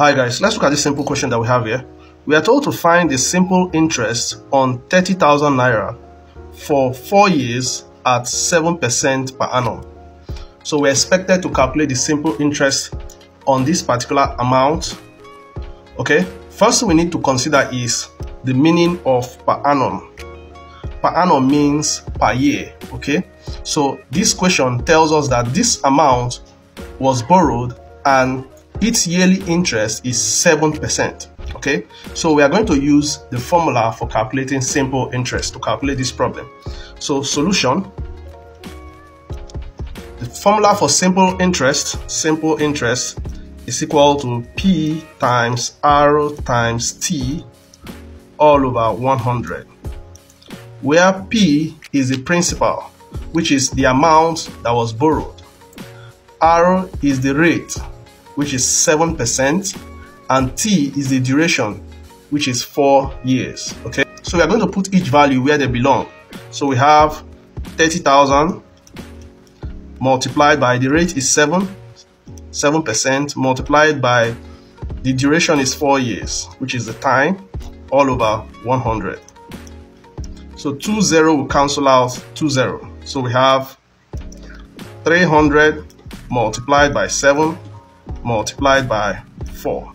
Hi guys, let's look at this simple question that we have here. We are told to find the simple interest on 30,000 Naira for 4 years at 7% per annum. So we're expected to calculate the simple interest on this particular amount. Okay, first we need to consider is the meaning of per annum. Per annum means per year, okay? So this question tells us that this amount was borrowed and its yearly interest is 7%. Okay, so we are going to use the formula for calculating simple interest to calculate this problem. So solution, the formula for simple interest, simple interest is equal to P times R times T all over 100, where P is the principal, which is the amount that was borrowed. R is the rate, which is 7%, and T is the duration, which is 4 years. Okay, so we are going to put each value where they belong. So we have 30,000 multiplied by the rate is 7, 7% multiplied by the duration is 4 years, which is the time, all over 100. So 2 0 will cancel out 2 0. So we have 300 multiplied by 7 multiplied by 4.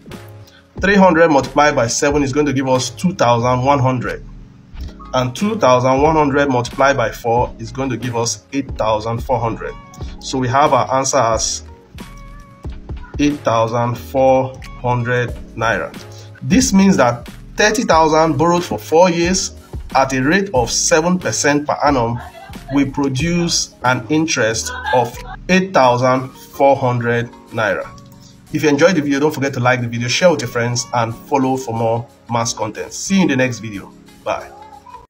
300 multiplied by 7 is going to give us 2,100. And 2,100 multiplied by 4 is going to give us 8,400. So we have our answer as 8,400 Naira. This means that 30,000 borrowed for 4 years at a rate of 7% per annum will produce an interest of 8,400 Naira. If you enjoyed the video, don't forget to like the video, share with your friends, and follow for more mass content. See you in the next video. Bye.